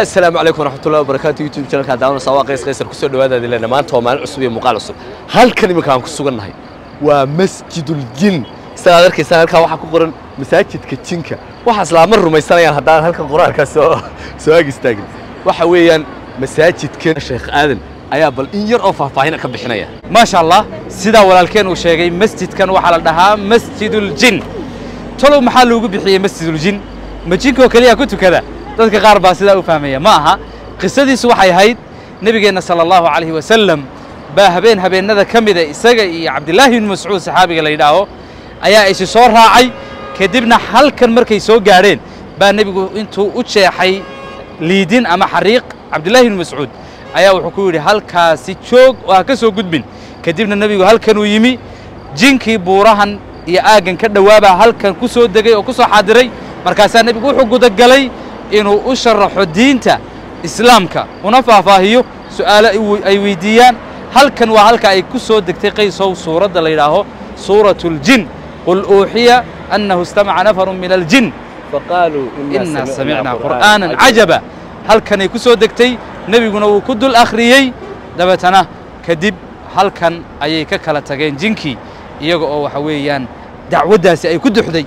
asalaamu calaykum waraxmatullahi wabarakaatu youtube channelka daawanaysa waa qays qaysar kusoo dhawaadaadi lena maanta waa maalin cusub iyo muuqaal cusub halkan iminka aan ku sugannahay waa masjidul jin sidaad arkaysaan halkaa waxaa ku qoran masaajidka jinka waxaas laama rumaysanayaan haddaan halkan qoraalkaas soo soo ag istaagin waxa weeyaan masaajidkan sheekh aadan ayaa bal in yar oo faahfaahina ka bixinaya maasha allah sidaa walaalkeen uu sheegay masjidkan waxaa la dhahaa masjiduljin talow maxaa loogu ma keliya ku tukada dadka qaar baa sidaa u fahmaya. Ma aha. Qisadiisu waxay ahayd nebigeenna sala allahu calayhi wasalam baa habeen habeennada ka mida isaga iyo cabdillaahi ibnu mascuud saxaabiga la yidhaaho ayaa isi soo raacay. Kadibna halkan markay soo gaadheen baa nebigu intuu u jeexay liidin ama xariiq cabdillaahi ibnu mascuud ayaa wuxuu ku yidhi halkaasi joog oo ha ka soo gudbin. Kadibna nebigu halkanuu yimi jinkii buurahan iyo aaggan ka dhowaabaa halkan ku soo degay oo ku soo xaadiray. Markaasaa nebigu wuxuu gudagalay inuu u sharaxo diinta islaamka una faahfaahiyo su'aalo ay weydiiyaan halkan waa halka ay ku soo degtay qaysow suuradda la yidhaaho suuratu اljin qul uuxiya annahu istamaca nafaru min aljin faqaaluu inaa samicnaa qur'aanan cajaba halkanay ku soo degtay nebiguna wuu ku dul akhriyey dabeetana kadib halkan ayay ka kala tageen jinkii iyaga oo waxa weeyaan dacwaddaasi ay ku duxday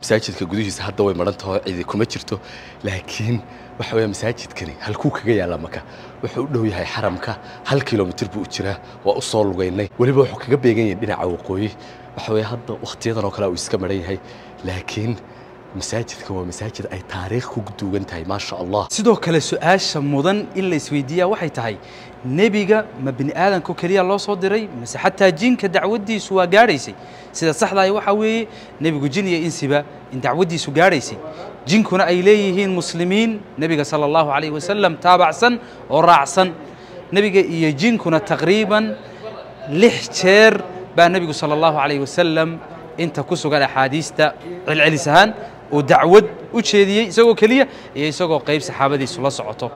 masaajidka gudihiisa hadda way maran taho cidi kuma jirto. Laakiin waxa weeye masaajidkani halkuu kaga yaalla maka. Wuxuu u dhow yahay xaramka. Hal kilomitir buu u jiraa. Waa u soo lugaynay. Weliba wuxuu kaga beegan yahay dhinaca waqooyi. Waxa weeye hadda wakhtiyadan oo kale uu iska maran yahay. Laakiin مساجد كوا مساجد أي تاريخ خدوج انتهى ما شاء الله. سدوا كل سؤال مدن إلا سويدية واحدة هاي. نبيجا ما بني آدم كوكليا الله صادري مس حتى جين كدعودي سوا جاريسي. سد صح لا يوحوي نبيجو جين يا إنسبة إن دعودي سوا جاريسي. جين كنا إليه المسلمين نبيجا صلى الله عليه وسلم تابع سن ورع سن. نبيجا يجين كنا تقريبا لحشر بنبيجو صلى الله عليه وسلم. أنت كوسو قال حديثة العلسان ودعود وشيدي سوو كلية إيه يسوو قيب سحابدي سلاس عطو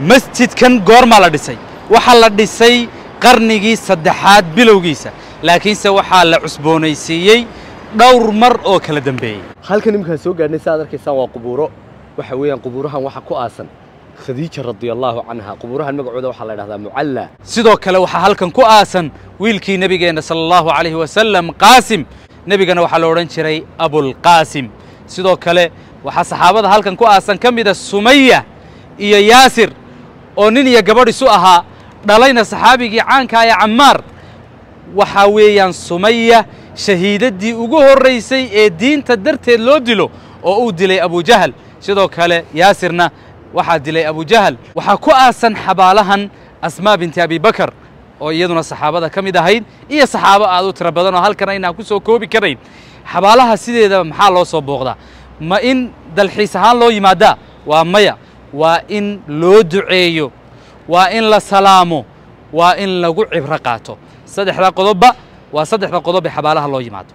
مسجد كان جار ما لدسي وحال لدسي قرنجي صدحات بلوجيسة لكن سوو حال عصبوني سيي دور مر أو كلا دمبي هل كان يمكن سوو قرن سادر كسوا قبوره وحويان قبورها وحكو آسن. خديجة رضي الله عنها قبورها المقعودة وحال هذا معلا سدوا كلا وحال كان كو آسن. ويلكي نبي صلى الله عليه وسلم قاسم. نبي كان وحال ورنشري أبو القاسم. Sidoo kale waxaa saxaabada halkan ku aasan ka mida sumaya iyo yaasir oo nin iyo gabadh isu ahaa dhalayna saxaabigii caanka ee cammaar waxaa weeyaan sumaya shahiidaddii ugu horraysay ee diinta darteed loo dilo oo uu dilay abujahal sidoo kale yaasirna waxaa dilay abujahal waxaa ku aasan xabaalahan asmaa binti abibakar oo iyaduna saxaabada ka mid ahayd iyo saxaabo aad u tiro badan oo halkan aynaan ku soo koobi karayn xabaalaha sideedaba maxaa loo soo booqdaa? Ma in dalxiis ahaan loo yimaadaa? Waa maya. Waa in loo duceeyo. Waa in la salaamo. Waa in lagu cibro qaato. Saddexda qodobba waa saddexda qodob ee xabaalaha loo yimaado